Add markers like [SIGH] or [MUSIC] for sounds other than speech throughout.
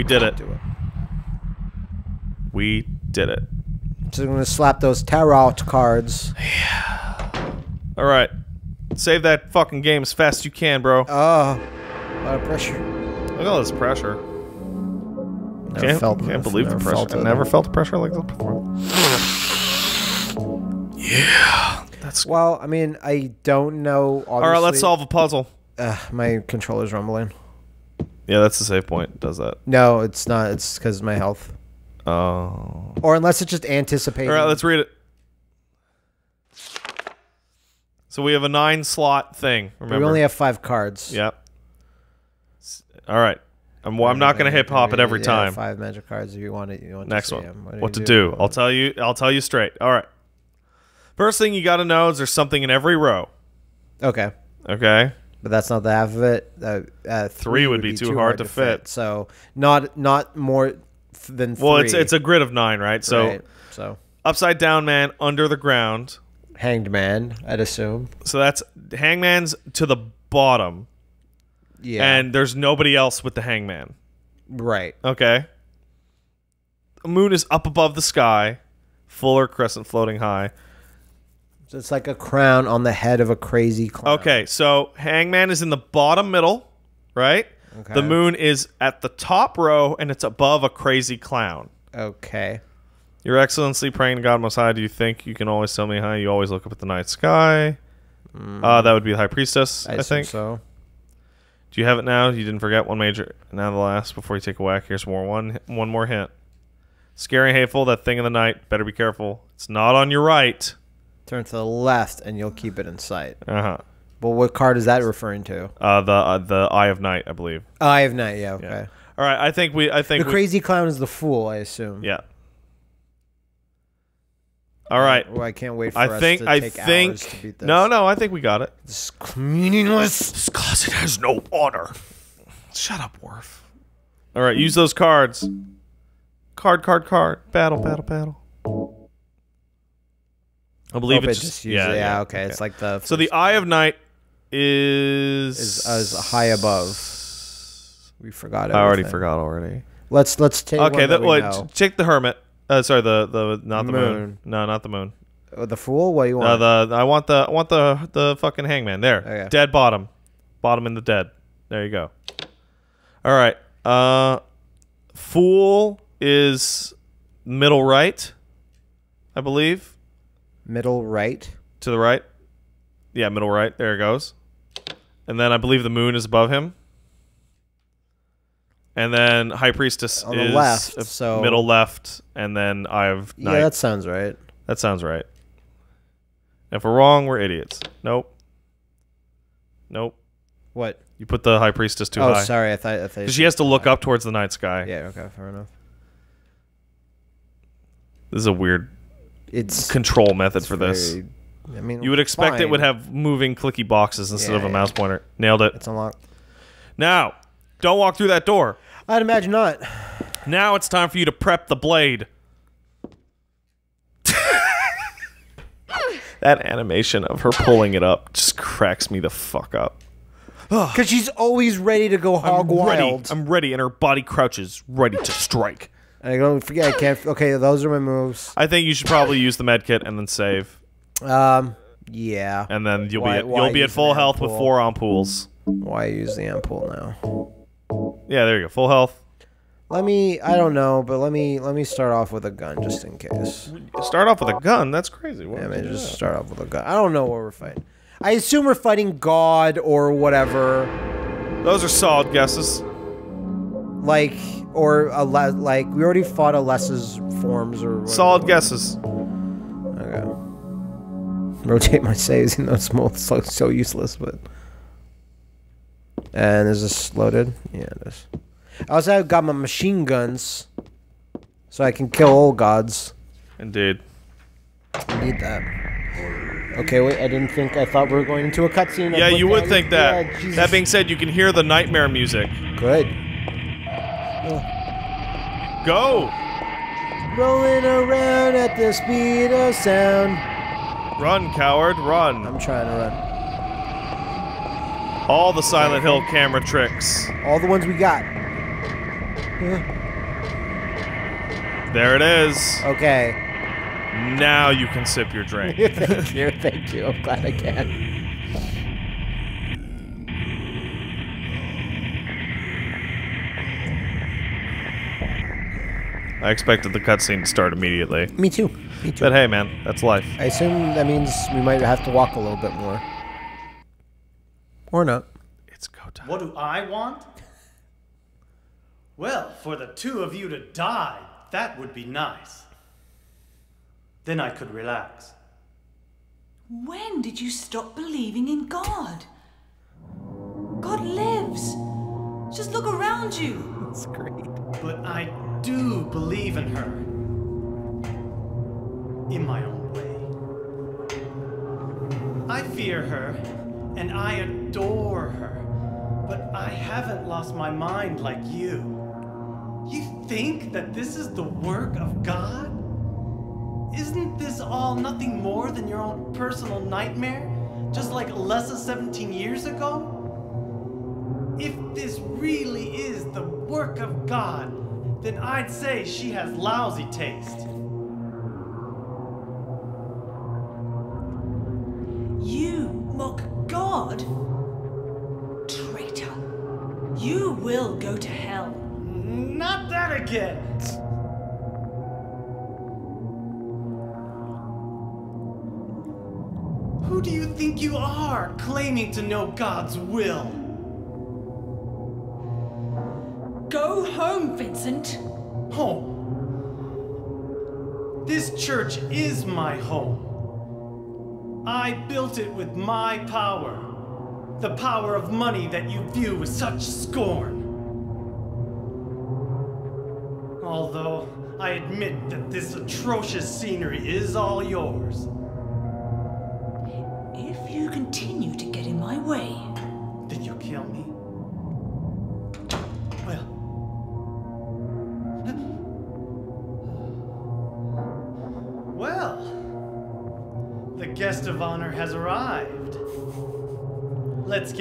We did it. Do it. We did it. So I'm gonna slap those tarot cards. Yeah. All right. Save that fucking game as fast as you can, bro. Oh, a lot of pressure. Look at all this pressure. Never Can't, felt can't this, believe the pressure. felt I never felt the pressure like this before. yeah. That's Well, I mean, I don't know. All right. Let's solve a puzzle. Uh, my controller's rumbling. Yeah, that's the save point. Does that. No, it's not. It's because of my health, Oh. or unless it's just anticipating. All right, let's read it. So we have a nine slot thing. Remember, we only have five cards. Yep. All right. I'm, well, I'm not going to hip hop it every Yeah, time. Five magic cards if you want it. You want Next one. 'em. What, to you do? I'll tell you. I'll tell you straight. All right. First thing you got to know is there's something in every row. Okay, Okay. But that's not the half of it. Uh, uh, three, would be too hard to fit. So not not more th- than three. Well, it's it's a grid of nine, right? So Right. so upside down man under the ground. hanged man, I'd assume. So that's hangman's to the bottom, Yeah. and there's nobody else with the hangman. right. Okay. The moon is up above the sky, fuller crescent floating high. So it's like a crown on the head of a crazy clown. Okay, so Hangman is in the bottom middle, right? Okay. The moon is at the top row and it's above a crazy clown. Okay. Your Excellency, praying to God Most High, do you think you can always tell me how you always look up at the night sky? Uh, that would be the High Priestess, I, I, think. so. Do you have it now? You didn't forget one major. Now the last before you take a whack. Here's more one one more hint. Scary, hateful, that thing in the night. Better be careful. It's not on your right. Turn to the left and you'll keep it in sight. Uh huh. Well, what card is that referring to? Uh, the uh, the Eye of Night, I believe. I have not. Yeah. Okay. Yeah. All right. I think we. I think The we, crazy clown is the fool, I assume. Yeah. All right. Well, I can't wait for I us think. to I take think. hours to beat this. No, no. I think we got it. This is meaningless. Because it has no honor. Shut up, Worf. All right. Use those cards. Card, card, card. Battle, battle, battle. I believe Hope it's it just, just yeah, yeah, yeah, okay. It's like the So the Eye of Night is Is- is high above. we forgot. I already forgot already. Let's let's take Okay, that that what? know. Check the Hermit. Uh, sorry, the the not the moon. Moon. No, not the moon. Oh, the fool. What do you Uh, want? the I want the I want the the fucking hangman there. Okay. Dead bottom, bottom in the dead. There you go. All right. Uh, fool is middle right, I believe. Middle right. To the right. Yeah, middle right. There it goes. And then I believe the moon is above him. And then high priestess On the is left, so- middle left, and then I have Yeah, that sounds right. That sounds right. If we're wrong, we're idiots. Nope. Nope. What? You put the high priestess too oh, high. sorry. I thought. I thought. Because she has to look up towards the night sky. Yeah. Okay. Fair enough. This is a weird It's control method for this. very- I mean, You would expect it fine. would have moving clicky boxes instead Yeah, of a yeah. mouse pointer. Nailed it. It's unlocked. Now, don't walk through that door. I'd imagine not. Now it's time for you to prep the blade. [LAUGHS] that animation of her pulling it up just cracks me the fuck up. [SIGHS] Because she's always ready to go hog I'm ready. wild. I'm ready, and her body crouches, ready to strike. I don't forget. I can't. Okay, those are my moves. I think you should probably use the med kit and then save, Um. Yeah. and then you'll Why- be at, you'll be at full health with four ampoules. Why use the ampoule now? Yeah, there you go, full health. Let me. I don't know, but let me. Let me start off with a gun just in case. Start off with a gun. That's crazy. Why Yeah, would you maybe do just that? start off with a gun. I don't know what we're fighting. I assume we're fighting God or whatever, Those are solid guesses. like or a le- like we already fought Alessa's forms or whatever. Solid guesses. Okay. Rotate my saves, even though it's so, so useless, but. And is this loaded? Yeah, it is. I also got my machine guns, so I can kill old gods. Indeed. I need that. Okay, wait. I didn't think. I thought we were going into a cutscene. Yeah, you would think that. Yeah, that being said, you can hear the nightmare music. good. Go! Rolling around at the speed of sound. Run, coward, run. I'm trying to run. All the Silent Hill camera tricks. All the ones we got. There it is. Okay. Now you can sip your drink. [LAUGHS] thank you. Thank you. I'm glad I can. I expected the cutscene to start immediately. Me too. Me too. But hey, man, that's life. I assume that means we might have to walk a little bit more. Or not. It's go time. What do I want? Well, for the two of you to die, that would be nice. Then I could relax. When did you stop believing in God? God lives. Just look around you. That's great. But I do believe in her. In my own way. I fear her, and I adore her. But I haven't lost my mind like you. You think that this is the work of God? Isn't this all nothing more than your own personal nightmare? Just like Alessa 17 years ago? If this really is the work of God, then I'd say she has lousy taste. You mock God? Traitor. You will go to hell. Not that again! Who do you think you are, claiming to know God's will? Go home, Vincent. Home. This church is my home. I built it with my power. The power of money that you view with such scorn. Although I admit that this atrocious scenery is all yours.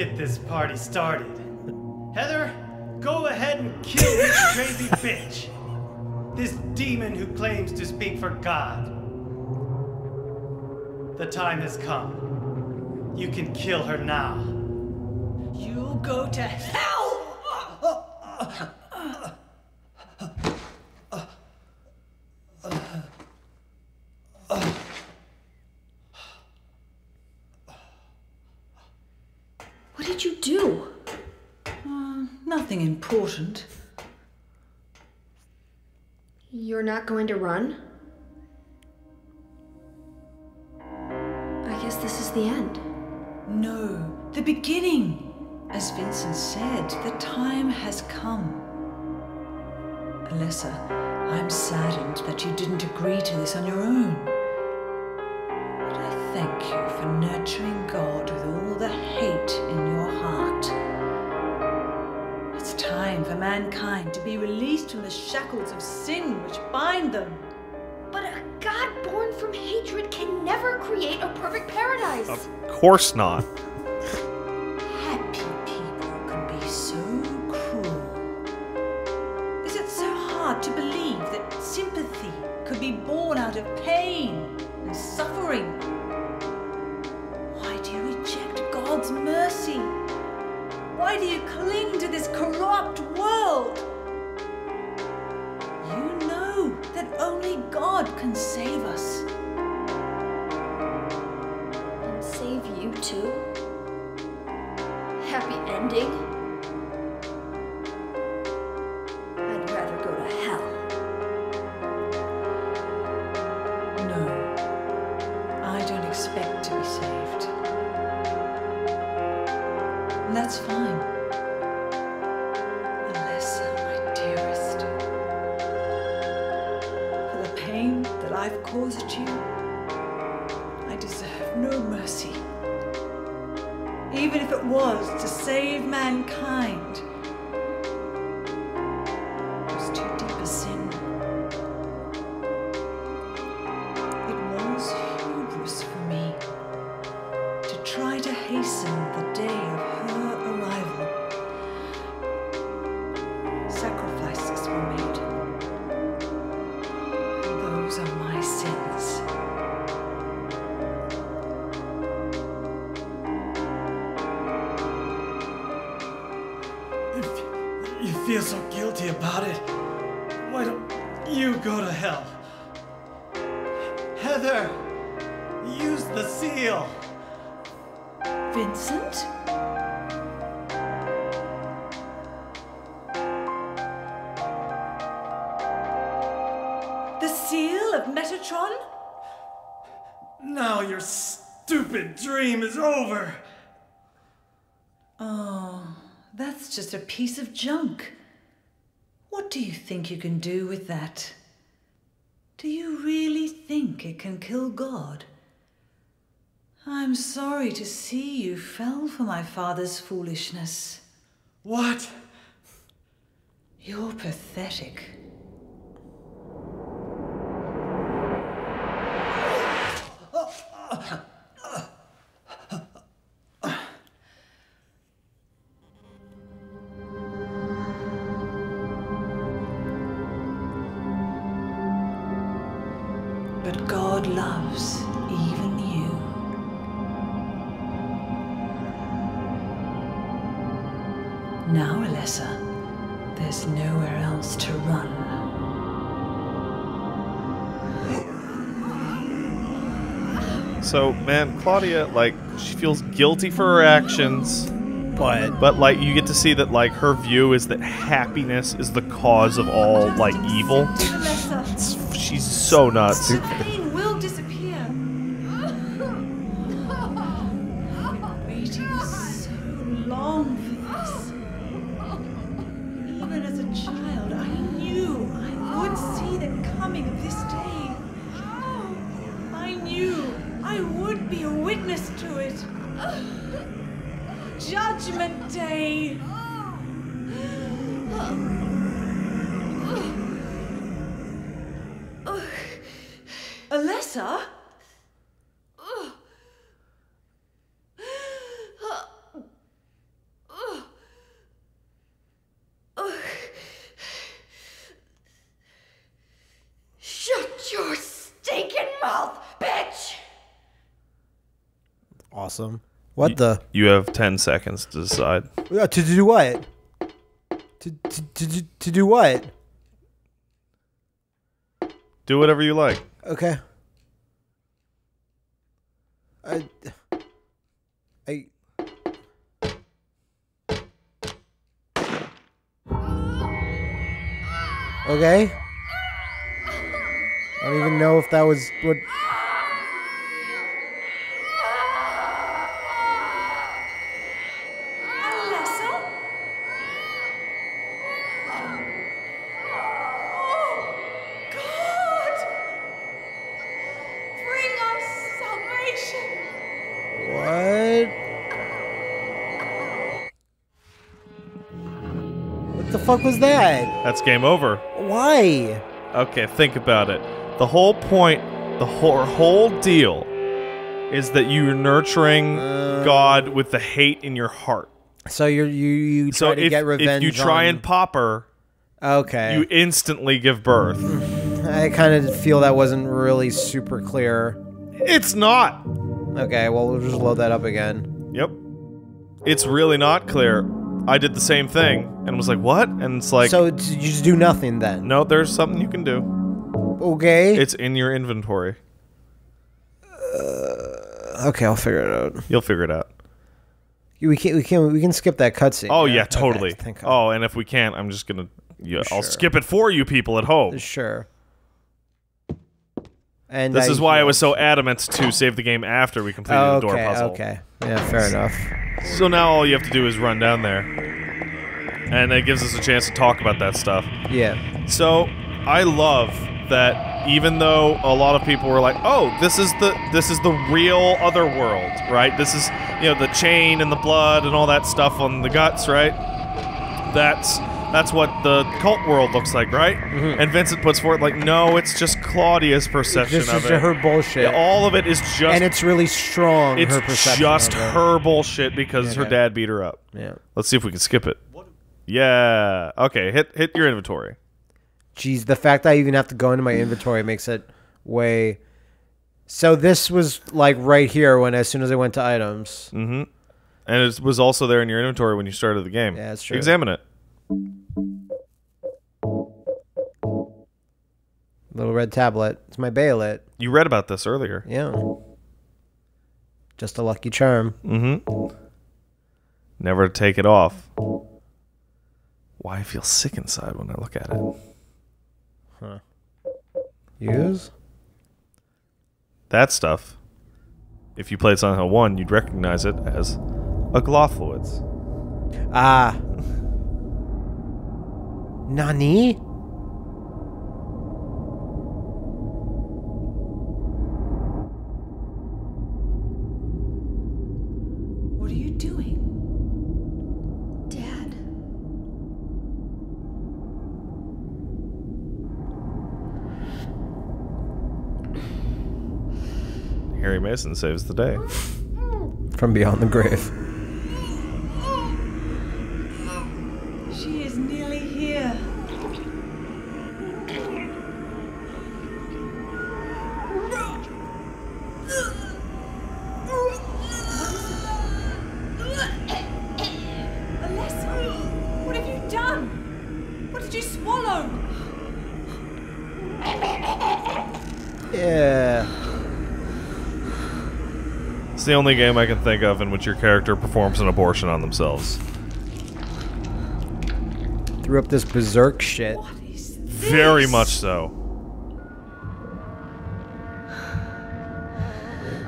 Get this party started. Heather, go ahead and kill this [LAUGHS] crazy bitch. This demon who claims to speak for God. The time has come. You can kill her now. you'll go to hell! [LAUGHS] What did you do? Nothing important. You're not going to run? I guess this is the end. No, the beginning. As Vincent said, the time has come. Alessa, I'm saddened that you didn't agree to this on your own. But I thank you for nurturing released from the shackles of sin which bind them. But a god born from hatred can never create a perfect paradise. Of course not. You, I deserve no mercy. Even if it was to save mankind. Can do with that? Do you really think it can kill God? I'm sorry to see you fell for my father's foolishness. What? You're pathetic. Claudia, like, she feels guilty for her actions, But but like, you get to see that like her view is that happiness is the cause of all like evil. Alessa, She's so nuts. Awesome. What the? You have ten seconds to decide. Uh, to do what? To, to, to, to, to do what? Do whatever you like. Okay. I. I. Okay. I don't even know if that was what. Fuck was that? That's game over. Why? Okay, think about it. The whole point, the whole whole deal, is that you're nurturing uh. God with the hate in your heart. So you're you you try So to if, get revenge. if you try on- and pop her, okay, you instantly give birth. I kind of feel that wasn't really super clear. It's not. Okay, well we'll just load that up again. Yep. It's really not clear. I did the same thing and was like, "What?" And it's like, so you just do nothing then. "No, there's something you can do. Okay. It's in your inventory. Uh, okay, I'll figure it out. You'll figure it out." We can we can we can skip that cutscene. Oh right? yeah, Okay, totally. thank God. oh, and if we can't, I'm just gonna. Yeah, I'll Sure. skip it for you people at home. sure. And This I is why I was so [LAUGHS] adamant to save the game after we completed Oh, the door puzzle. okay. Yeah, fair enough. So now all you have to do is run down there. And it gives us a chance to talk about that stuff. Yeah. So I love that even though a lot of people were like, "Oh, this is the this is the real other world, right? This is, you know, the chain and the blood and all that stuff on the guts, right? That's that's what the cult world looks like, right?" And Vincent puts forth like, "No, it's just Claudia's perception This of is it. her bullshit. Yeah, all of it is just and it's really strong. it's her perception just of it. her bullshit because her Okay. dad beat her up. Yeah. Let's see if we can skip it. Yeah. Okay. Hit hit your inventory. Jeez, the fact I even have to go into my inventory makes it way. So this was like right here when as soon as I went to items. Mm-hmm. And it was also there in your inventory when you started the game. Yeah, that's true. Examine it. Little red tablet. It's my Baylet. You read about this earlier. Yeah. Just a lucky charm. Mm-hmm. Never to take it off. Why I feel sick inside when I look at it. Huh. Use? That stuff. If you played Silent Hill 1, you'd recognize it as Aglaophotis. Ah. Nani? Mason saves the day. From beyond the grave. Only game I can think of in which your character performs an abortion on themselves. Threw up this berserk shit. What is this? Very much so.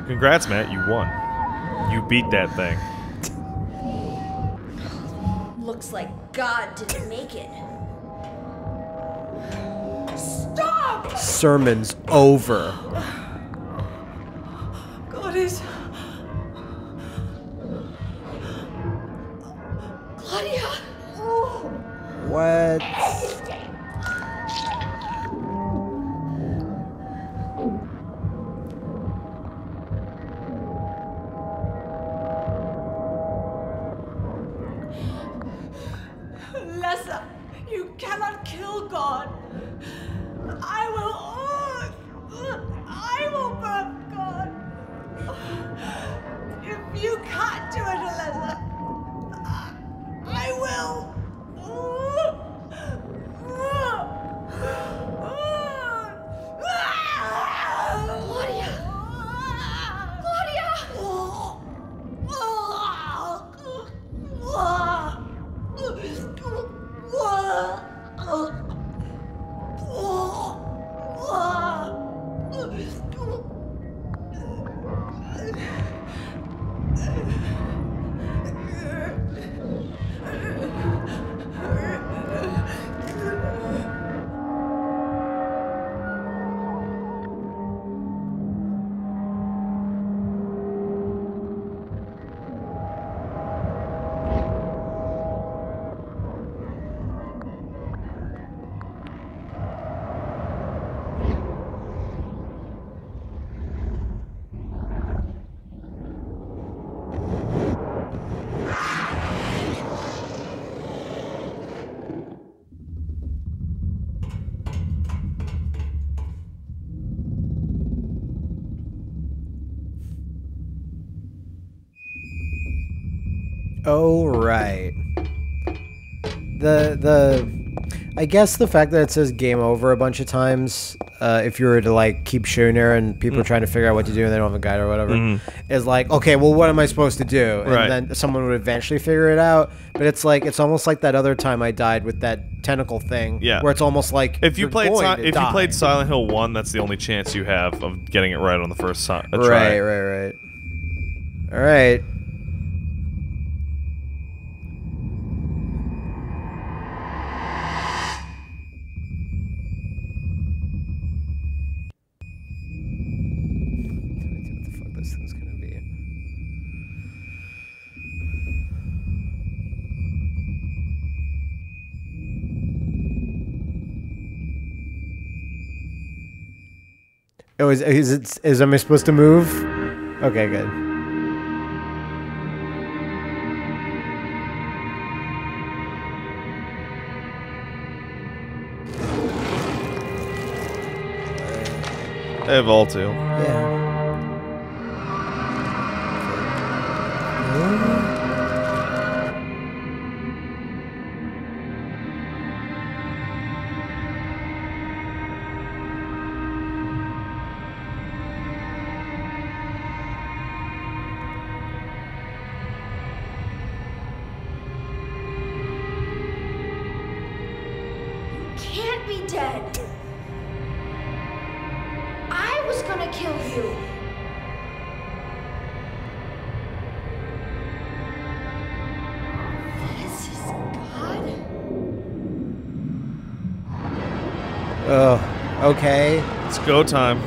Congrats, Matt. You won. You beat that thing. Looks like God didn't make it. Stop! Sermon's over. What? Oh right. The the I guess the fact that it says game over a bunch of times, uh, if you were to like keep shooting there and people Mm. are trying to figure out what to do and they don't have a guide or whatever, is like, okay, well, what am I supposed to do? And. Right. then someone would eventually figure it out. But it's like it's almost like that other time I died with that tentacle thing. Yeah. Where it's almost like If you played si- if you played Silent Hill 1, that's the only chance you have of getting it right on the first a try. Right, right, right. All right. Oh, is is it is am I supposed to move? Okay, good. They have all two. Yeah. Go time.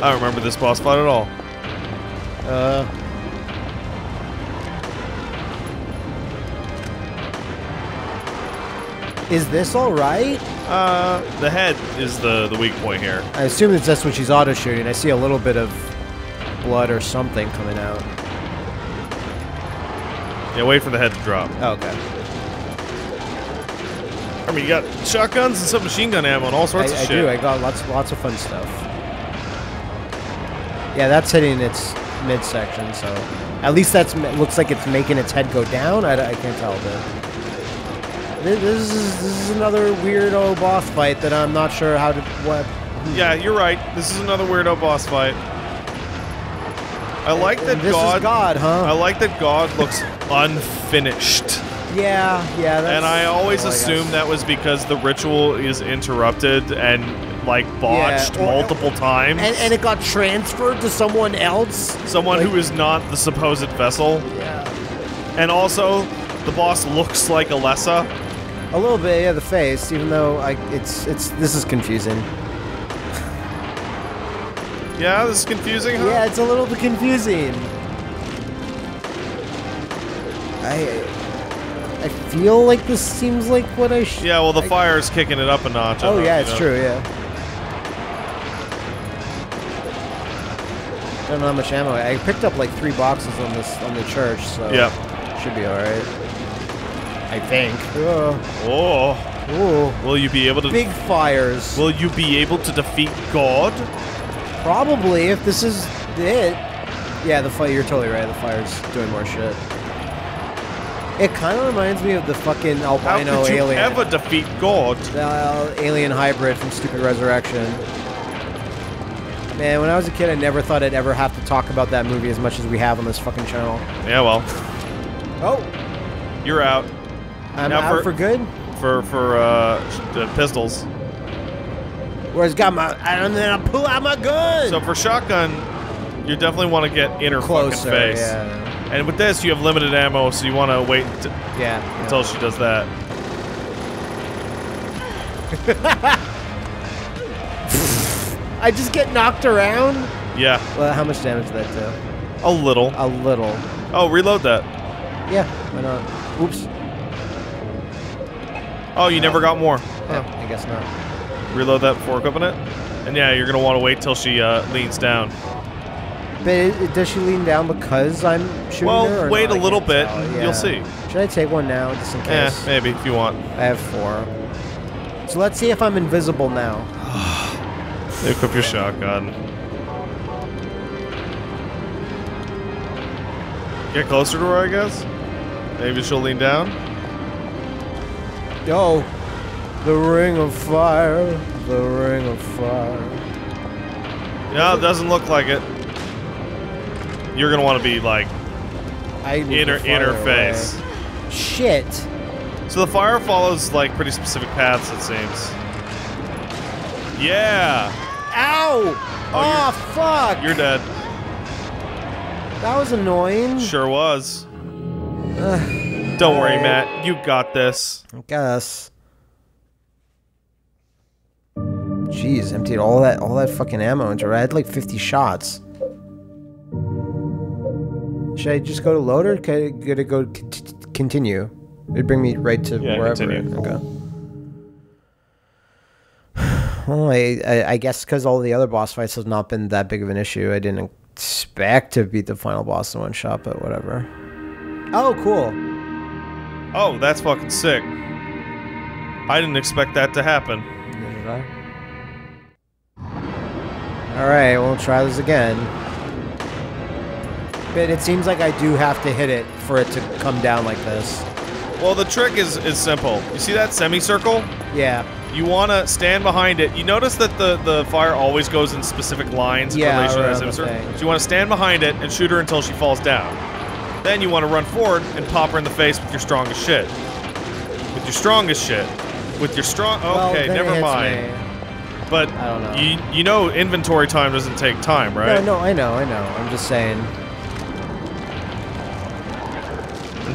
I don't remember this boss fight at all. Uh. Is this all right? Uh, the head is the the weak point here. I assume that's that's when she's auto shooting. I see a little bit of blood or something coming out. Yeah, wait for the head to drop. Oh, okay. I mean, you got shotguns and submachine gun ammo and all I, sorts of I shit. I do. I got lots, lots of fun stuff. Yeah, that's hitting its midsection, so at least that's looks like it's making its head go down. I, I can't tell, but this, this is this is another weirdo boss fight that I'm not sure how to what. Yeah, you're right. This is another weirdo boss fight. I like that And this God. is God, huh? I like that God looks unfinished. yeah, yeah. That's, And I always well, I assume that was because the ritual is interrupted and like botched or- multiple times. And, and it got transferred to someone else. Someone who like- is not the supposed vessel. Yeah. And also, the boss looks like Alessa. A little bit, yeah, the face. Even though I, it's it's this is confusing. Yeah, this is confusing, huh? Yeah, it's a little bit confusing. I I feel like this seems like what I should. Yeah, well, the I- is kicking it up a notch. Oh yeah, it's know. true. Yeah. I don't know how much ammo. I picked up like three boxes on this on the church, so Yeah. should be all right. I think. Oh, Oh, oh. will you be able to? big fires. Will you be able to defeat God? Probably, if this is it. Yeah, the fire. You're totally right. The fire's doing more shit. It kind of reminds me of the fucking albino How could you alien, ever defeat God? the uh, alien hybrid from Stupid Resurrection. Man, when I was a kid, I never thought I'd ever have to talk about that movie as much as we have on this fucking channel. Yeah, well, Oh, you're out I'm Now out for- for good. for for uh, uh, pistols. Where's got my? And then I pull out my gun. So for shotgun, you definitely want to get in her closer. fucking face. Yeah. And with this, you have limited ammo, so you want to wait t- Yeah. until she does that. [LAUGHS] I just get knocked around. Yeah, Well, how much damage did that do? a little. A little. Oh, reload that. Yeah, why not? Oops. Oh, you never got more. Yeah, I guess not. Reload that before equipping it. And yeah, you're gonna want to wait till she uh, leans down. But it, does she lean down because I'm shooting Well, her? or wait not? a little bit Yeah. you'll see. Should I take one now, just in eh, case? Yeah, maybe if you want. I have four. So let's see if I'm invisible now. [SIGHS] Equip your shotgun. Get closer to her, I guess. Maybe she'll lean down. Oh, the ring of fire, the ring of fire. No, it doesn't look like it. You're gonna want to be like I need in her to in her fire face. away. Shit. So the fire follows like pretty specific paths, it seems. Yeah, Ow! Oh, fuck! you're dead. that was annoying. Sure was. Ugh, Don't worry. Matt. You got this. I guess. Jeez, emptied all that all that fucking ammo into her. I had like 50 shots. Should I just go to loader? Could I, could I go continue? It'd bring me right to Yeah, wherever. continue. Okay. Well, I, I, I guess because all the other boss fights have not been that big of an issue, I didn't expect to beat the final boss in one shot, but whatever. Oh, cool. Oh, that's fucking sick. I didn't expect that to happen. Neither did I. Alright, we'll try this again. But it seems like I do have to hit it for it to come down like this. Well, the trick is is simple. You see that semicircle? Yeah. You want to stand behind it. You notice that the, the fire always goes in specific lines in Yeah, relation to that semicircle. So you want to stand behind it and shoot her until she falls down. Then you want to run forward and pop her in the face with your strongest shit. With your strongest shit. With your strong. Okay, it never mind. me. But I don't know. you you know inventory time doesn't take time, right? No, no, I know, I know. I'm just saying.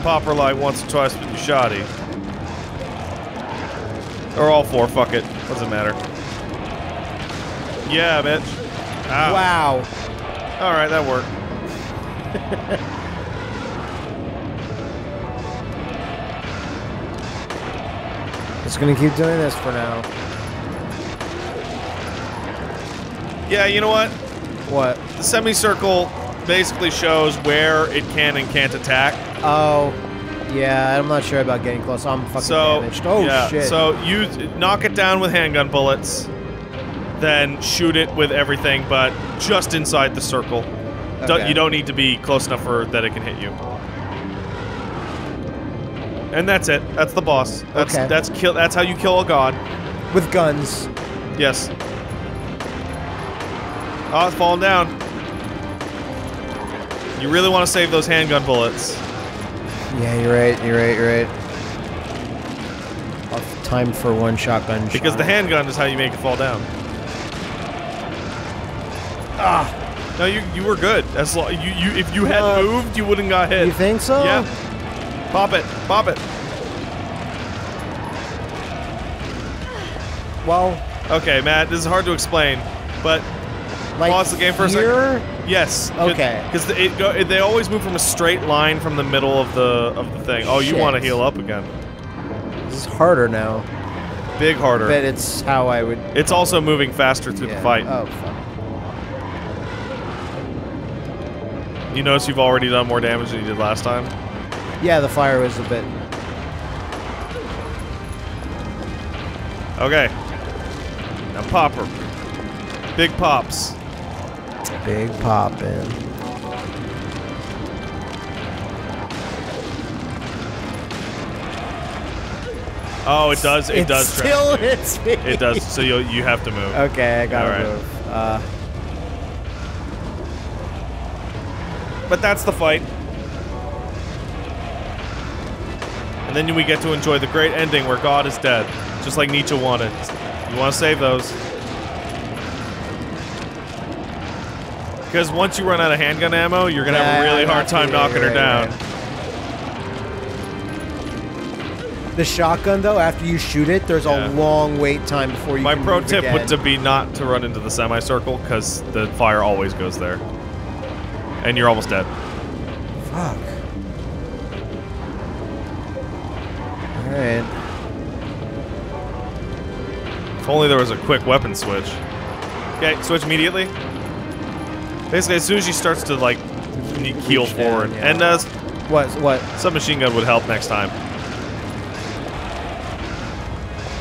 And pop her like once or twice with your shoddy. Or all four. Fuck it. Doesn't matter. Yeah, bitch. Ow. Wow. All right, that worked. [LAUGHS] Just gonna keep doing this for now. Yeah, you know what? What? The semicircle basically shows where it can and can't attack. Oh, yeah. I'm not sure about getting close. I'm fucking So damaged. Oh yeah, shit. So you knock it down with handgun bullets, then shoot it with everything, but just inside the circle. Okay. you don't need to be close enough for that it can hit you. And that's it. That's the boss. That's Okay. that's kill. That's how you kill a god. with guns. Yes. Oh, it's falling down. You really want to save those handgun bullets. Yeah, you're right. You're right. You're right. Off time for one shotgun. Because shot. the handgun is how you make it fall down. Ah. No, you you were good. As lo- you you if you had Uh, moved, you wouldn't got hit. You think so? Yeah. Pop it. Pop it. Well, Okay, Matt. This is hard to explain, but like Pause the game for a second. Yes. Okay. Because it go they always move from a straight line from the middle of the of the thing. Oh, you Shit. want to heal up again? This is harder now. Big harder. But it's how I would. It's also moving faster through yeah. the fight. Oh fuck. You notice you've already done more damage than you did last time. Yeah, the fire was a bit. Okay. Now pop her. Big pops. Big poppin'. Oh, it does. It, does. tra- Still hits me. It does. So you you have to move. Okay, I gotta Alright. move. Uh, But that's the fight. And then we get to enjoy the great ending where God is dead, just like Nietzsche wanted. You want to save those. Because once you run out of handgun ammo, you're going to have a really hard time knocking her down. right. the shotgun though, after you shoot it, there's Yeah. a long wait time before you. My pro tip again. would to be not to run into the semicircle because the fire always goes there. And you're almost dead. Fuck. Alright. If only there was a quick weapon switch. Okay, switch immediately. Basically, as soon as she starts to like ne- keel Reach down, forward, yeah. and uh, What? What? submachine gun would help next time.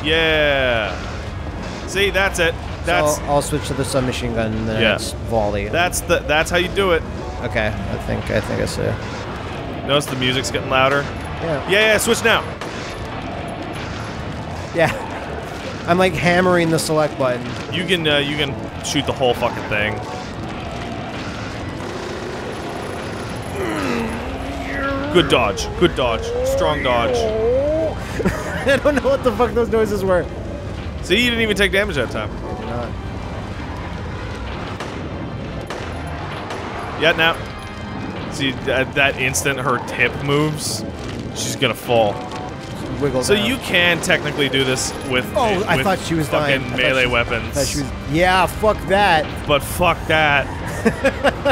Yeah. See, that's it. That's so I'll, I'll switch to the submachine gun and the Yeah. next volley. that's the that's how you do it. okay. I think I think I see. Notice the music's getting louder. Yeah. Yeah, yeah. Switch now. Yeah. I'm like hammering the select button. You can uh, you can shoot the whole fucking thing. Good dodge. Good dodge. Strong dodge. [LAUGHS] I don't know what the fuck those noises were. See, you didn't even take damage that time. I did not. Yeah, now. See, at that instant her tip moves, she's gonna fall. Wiggle So you can technically do this with Oh, with I thought she was fucking dying. Melee she weapons. Was- yeah, fuck that. But fuck that.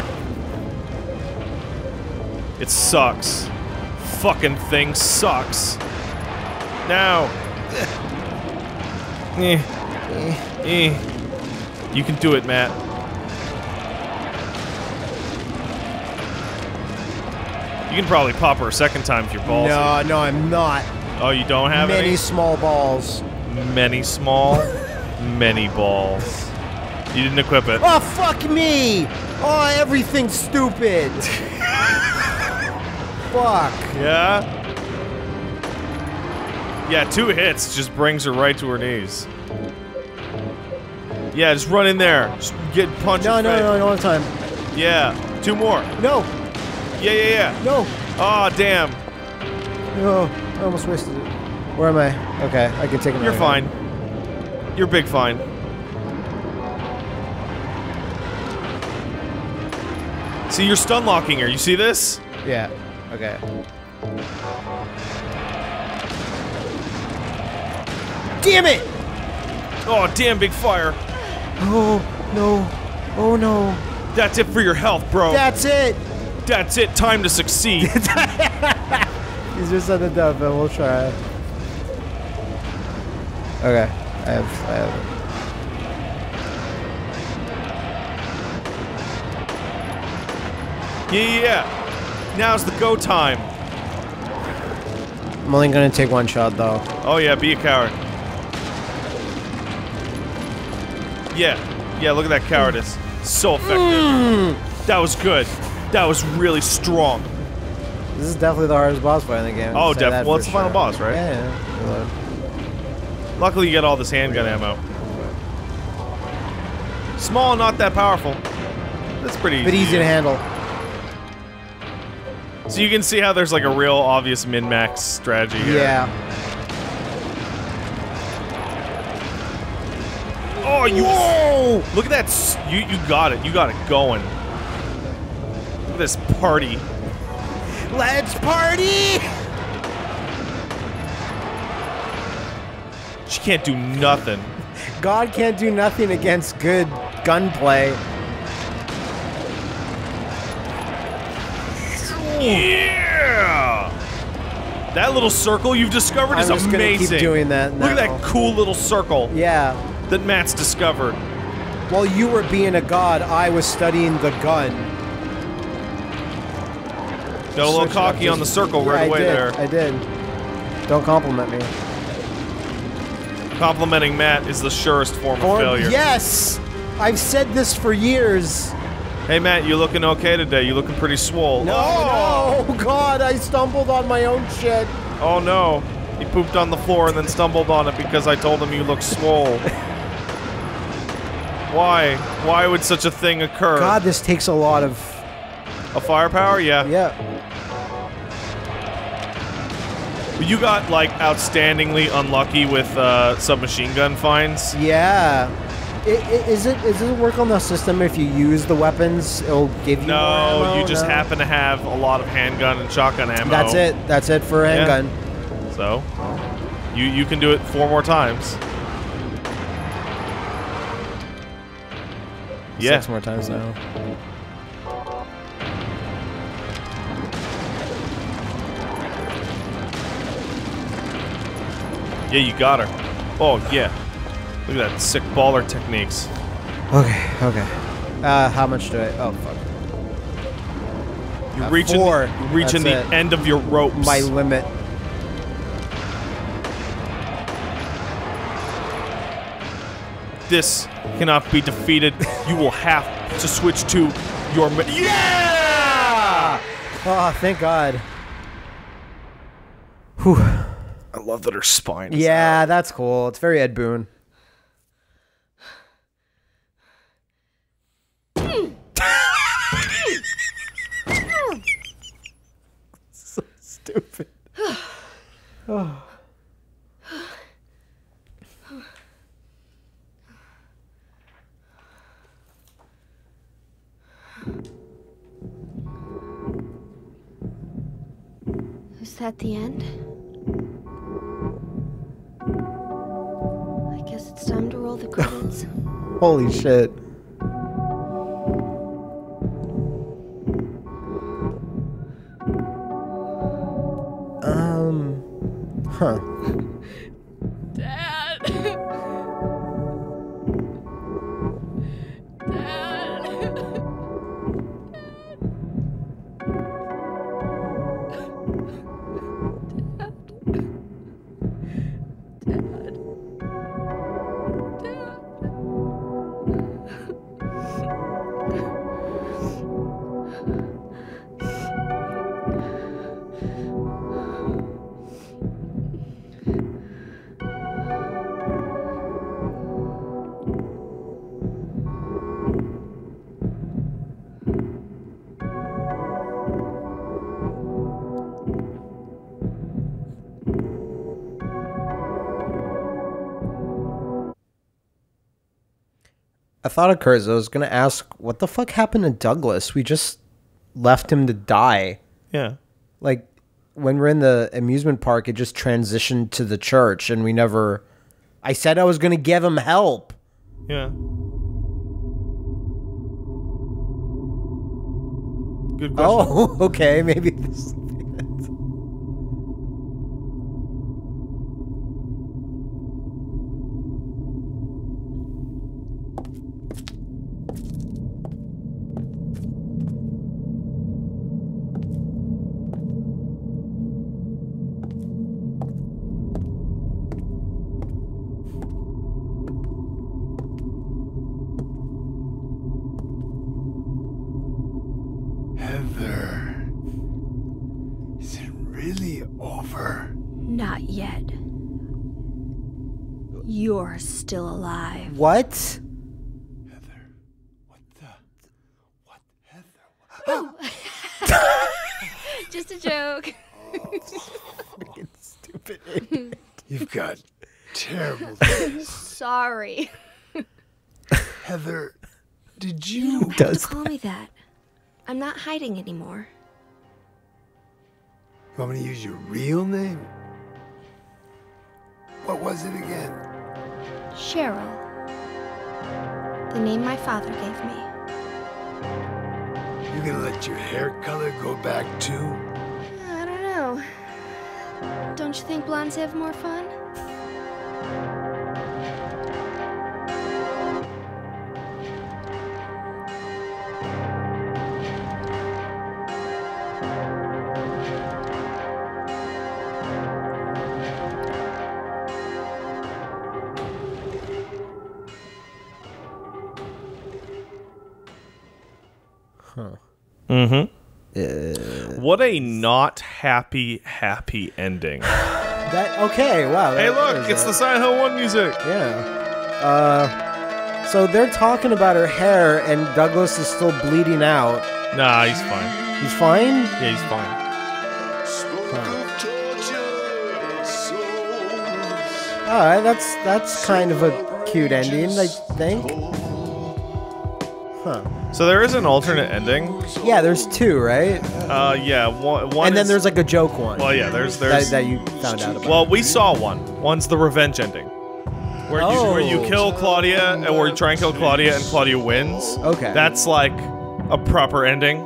[LAUGHS] it sucks. Fucking thing sucks. Now. Eh. Eh. You can do it, Matt. You can probably pop her a second time if you're ballsy. No, no, I'm not. Oh, you don't have Many any? small balls. Many small, [LAUGHS] many balls. You didn't equip it. Oh, fuck me! Oh, everything's stupid. [LAUGHS] fuck. Yeah? Yeah, two hits just brings her right to her knees. Yeah, just run in there. Just get punched No, no, no, no, time. Yeah, two more. No. Yeah, yeah, yeah. No. Oh, damn. No. I almost wasted it. Where am I? Okay, I can take him. You're fine. You're big fine. See, you're stun locking her. You see this? Yeah. Okay. Damn it! Oh, damn, big fire. Oh no! Oh no! That's it for your health, bro. That's it. That's it. Time to succeed. [LAUGHS] He's just on the dump, but we'll try. Okay. I have. I have. yeah. Now's the go time. I'm only gonna take one shot though. Oh, yeah, be a coward. Yeah. Yeah, look at that cowardice. So effective. Hmm. That was good. That was really strong. This is definitely the hardest boss fight in the game. Oh, I'll say def- that well, it's the final boss, right? Yeah. yeah. Luckily, you get all this handgun ammo. Small, not that powerful. That's pretty easy. But easy to handle. So you can see how there's like a real obvious min-max strategy here. Yeah. Oh, you. Whoa! Look at that. You you got it. You got it going. Look at this party. Let's party! She can't do nothing. God can't do nothing against good gunplay. Yeah. That little circle you've discovered I'm is just gonna keep doing that Look at that cool little circle Yeah. that Matt's discovered. While you were being a god, I was studying the gun. Got a little Switch it up cocky on the circle Yeah, right I away did. there. I did. Don't compliment me. Complimenting Matt is the surest form Or- of failure. Yes! I've said this for years. Hey Matt, you looking okay today? You looking pretty swole. No, oh! no, [LAUGHS] God, I stumbled on my own shit. Oh no. He pooped on the floor and then stumbled on it because I told him you look swole. [LAUGHS] Why? Why would such a thing occur? God, this takes a lot of. A firepower? Yeah. Yeah. You got like outstandingly unlucky with uh, submachine gun finds. Yeah. I- i- Is it is it work on the system if you use the weapons? It'll give you more No, you just No? happen to have a lot of handgun and shotgun ammo. That's it. That's it for Yeah. handgun. So, you you can do it four more times. Yeah. Six more times now. Yeah, you got her. Oh yeah. Look at that sick baller techniques. Okay. Okay. Uh, how much do I? Oh fuck. You're Uh, reaching four. you're reaching That's the it. end of your ropes. My limit. this cannot be defeated. you will have to switch to your ma- Yeah! Oh, thank God. Whew. I love that her spine. is Yeah, that's cool. It's very Ed Boon. Stupid. [SIGHS] Is that the end? I guess it's time to roll the [LAUGHS] credits. Holy shit. Huh. Thought occurs. I was gonna ask, what the fuck happened to Douglas? We just left him to die. Yeah. Like when we're in the amusement park, it just transitioned to the church, and we never. I said I was gonna give him help. Yeah. Good question. Oh, [LAUGHS] okay. Maybe this. Over? Not yet. You're still alive. What? Heather. What the? What Heather? Oh. [LAUGHS] Just a joke. Stupid. You've got terrible. [LAUGHS] Sorry. Heather, did you? Don't have Does Call me that. I'm not hiding anymore. Want me to use your real name? What was it again? Cheryl. The name my father gave me. You gonna let your hair color go back too? I don't know. Don't you think blondes have more fun? Mm-hmm. what a not happy, happy ending. that? Okay. Wow. hey, that look, it's a- the Silent Hill 1 music. Yeah. Uh, so they're talking about her hair, and Douglas is still bleeding out. Nah, he's fine. He's fine. Yeah, he's fine. All right, that's that's kind of a cute ending, I think. Huh. So there is an alternate ending. Yeah, there's two, right? Uh, yeah, one. one and then is- there's like a joke one. Well, yeah, there's that, there's. that you found out about. well, we saw one. One's the revenge ending, where you where you Oh. kill Claudia, and where you try and kill Claudia, and Claudia wins. Okay. That's like a proper ending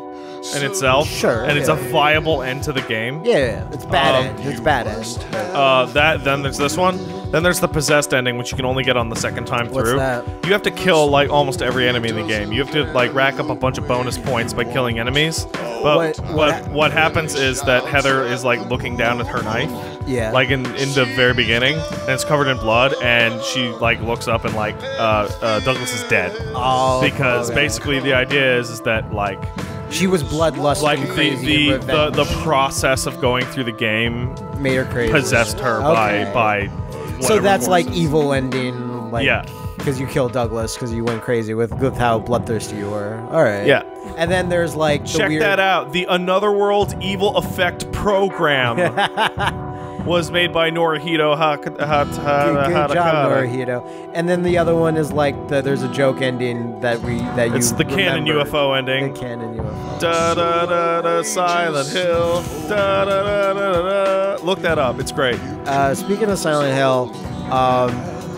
in itself. Sure, And it's a yeah. viable end to the game. yeah, yeah, it's bad Um, end. It's bad end. Uh, that then there's this one. Then there's the possessed ending, which you can only get on the second time What's through. that? You have to kill like almost every enemy in the game. You have to like rack up a bunch of bonus points by killing enemies. But What- what what what, happens is that Heather is like looking down at her knife. Yeah. Like in in the very beginning, and it's covered in blood, and she like looks up and like uh, uh, Douglas is dead. Oh, because okay. basically the idea is is that like She was bloodlust like the the, the the process of going through the game made her crazy. possessed her Okay. by by. So that's like evil ending, like Yeah. because you killed Douglas because you went crazy with with how bloodthirsty you were. All right. Yeah. And then there's like the Check weird, that out. The Another World Evil Effect program [LAUGHS] was made by Norihito Hak- Hat- Good, Hat- good job. Norihito. And then the other one is like the, there's a joke ending that we that you. It's the canon. UFO ending. The canon UFO. Da da da da Silent Hill. Da da da da. da. Look that up. It's great. Uh, speaking of Silent Hill, um,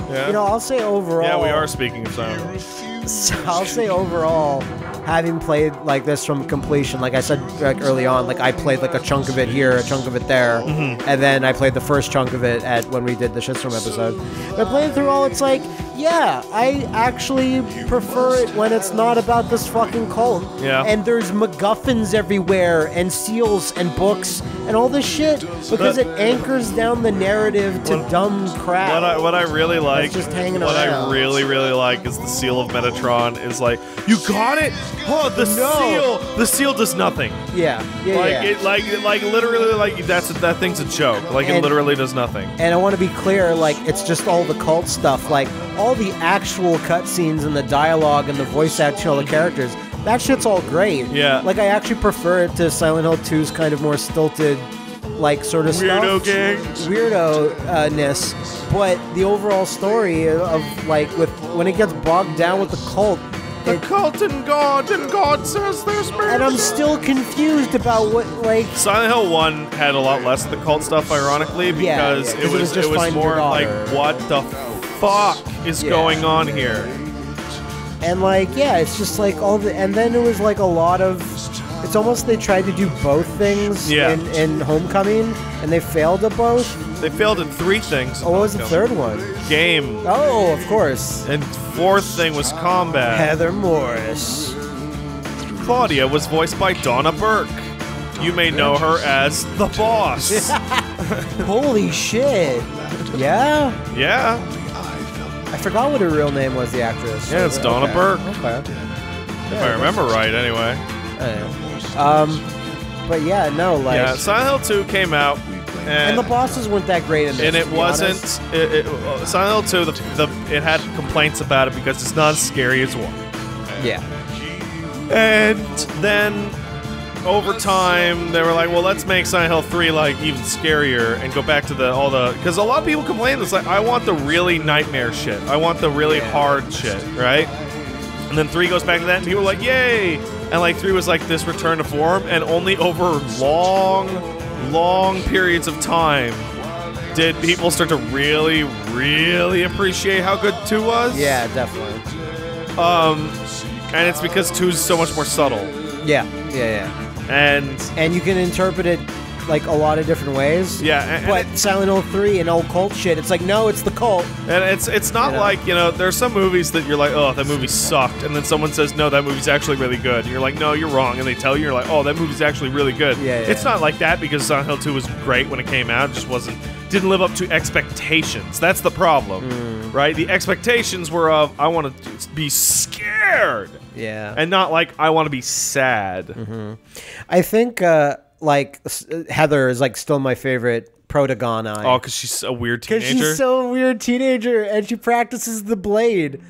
Yeah. you know, I'll say overall. yeah, we are speaking of Silent Hill. [LAUGHS] I'll say overall, having played like this from completion, like I said like early on, like I played like a chunk of it here, a chunk of it there, Mm-hmm. and then I played the first chunk of it at when we did the Shitstorm episode. But playing through all, it's like, yeah, I actually prefer it when it's not about this fucking cult. Yeah. And there's MacGuffins everywhere, and seals, and books, and all this shit because it anchors down the narrative to dumb crap. What I what I really like, just hanging what around. I really really like is the seal of Metatron. Is like you got it. Oh, the No. seal. The seal does nothing. yeah, yeah, like yeah. it, like like literally like that's that thing's a joke. Like it literally does nothing. And I want to be clear, like it's just all the cult stuff, like all the actual cutscenes and the dialogue and the voice acting, all the characters. That shit's all great. Yeah. Like I actually prefer it to Silent Hill 2's kind of more stilted like sort of Weirdo stuff, gang. weirdo ness, but the overall story of like with when it gets bogged down with the cult, The it, cult and God, and God says there's and I'm still confused about what like Silent Hill 1 had a lot less of the cult stuff, ironically, because yeah, it 'cause it was was just it was more like, what the fuck is Yeah. going on here? and like yeah, it's just like all the and then it was like a lot of. It's almost they tried to do both things Yeah. in, in Homecoming, and they failed at both. They failed in three things. Oh, what was the third one? Game. Oh, of course. And fourth thing was combat. Heather Morris. Claudia was voiced by Donna Burke. You may know her as the boss. [LAUGHS] Holy shit. Yeah? yeah. I forgot what her real name was, the actress. Yeah, it's Donna Okay. Burke. Okay. If I remember right, anyway. Anyway. Um, but yeah, no, like. Yeah, Silent Hill 2 came out, and and, the bosses weren't that great in this. and it wasn't. It, it, uh, Silent Hill 2, the, the, it had complaints about it because it's not as scary as 1. Yeah. And then over time, they were like, well, let's make Silent Hill 3 like even scarier and go back to the all the because a lot of people complain it's like I want the really nightmare shit. I want the really hard shit, right? And then 3 goes back to that and people were like, "Yay!" And like 3 was like this return to form and only over long long periods of time did people start to really really appreciate how good 2 was. Yeah, definitely. Um and it's because 2 is so much more subtle. Yeah, yeah, yeah. And And you can interpret it like a lot of different ways. yeah, and, and But it- Silent Hill 3 and old cult shit, it's like, no, it's the cult. And it's it's not You know? like you know there are some movies that you're like oh that movie sucked and then someone says no that movie's actually really good and you're like no you're wrong and they tell you you're like oh that movie's actually really good Yeah, yeah. it's not like that because Silent Hill 2 was great when it came out it just wasn't didn't live up to expectations that's the problem Mm. right the expectations were of I want to be scared Yeah. and not like I want to be sad Mm-hmm. I think, uh, like, Heather is, like, still my favorite protagon eye. oh because she's a weird [LAUGHS] teenager. Because she's so weird teenager and she practices the blade.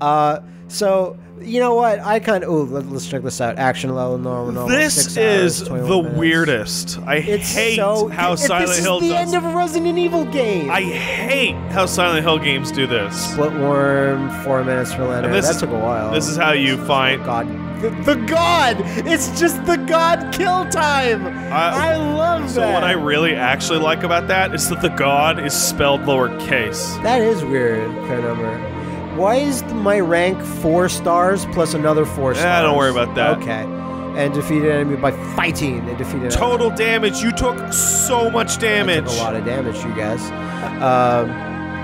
Uh, so you know what? I kind of. Oh, let, us check this out. Action level normal. normal this is hours, 21 the minutes. weirdest I It's hate so. how if Silent this Hill is the does end of a Resident Evil game. I hate how Silent Hill games do this. Split worm, four minutes for Leonard. This that is- took a while. This is how you find. God. The, the God! It's just the God kill time! I, love So that! what I really actually like about that is that the god is spelled lowercase. That is weird, clear number. Why is my rank four stars plus another four stars? Ah, don't worry about that. Okay. And defeated enemy by fighting and defeated Total damage. You took so much damage. took a lot of damage, you guys. Um,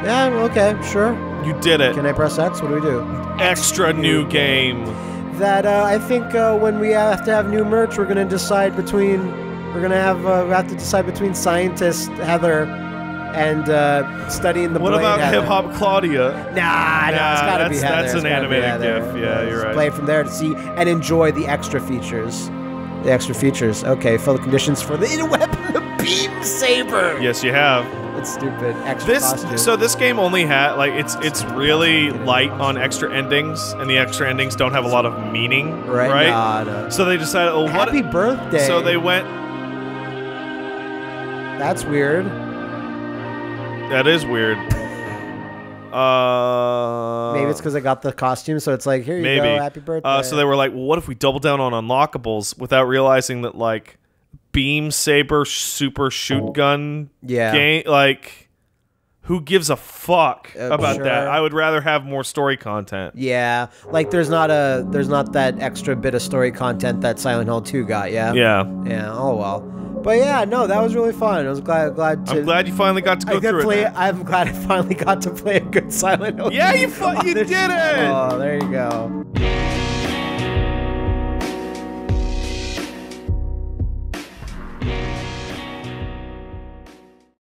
yeah, okay, sure. You did it. Can I press X? What do we do? Extra new game. That uh, I think uh, when we have to have new merch, we're gonna decide between. We're gonna have uh, we have to decide between scientist Heather and uh, studying the What about Hip Hop Claudia? Nah, nah, it's gotta be that's- Heather. that's It's an animated GIF. Yeah, you're just right. Play from there to see and enjoy the extra features. The extra features. Okay, fill the conditions for the [LAUGHS] weapon, the beam saber. Yes, you have. That's stupid. Extra This costume. so this game only had like it's it's really light on extra endings, and the extra endings don't have a lot of meaning, right? right? Nah, no. So they decided, oh, what? Happy birthday. So they went. That's weird. That is weird. Uh, Maybe it's because I got the costume, so it's like, here you maybe. go, happy birthday. Uh, so they were like, well, what if we double down on unlockables without realizing that like beam saber super shoot gun Yeah. game like who gives a fuck Uh, about sure. that? I would rather have more story content. Yeah, like there's not a there's not that extra bit of story content that Silent Hill 2 got. Yeah. Yeah. Yeah. Oh well. But yeah, no, that was really fun. I was glad glad to. I'm glad you finally got to go could through play. it. I'm glad I finally got to play a good [LAUGHS] Silent Hill. Yeah, you you did it! Oh, there you go.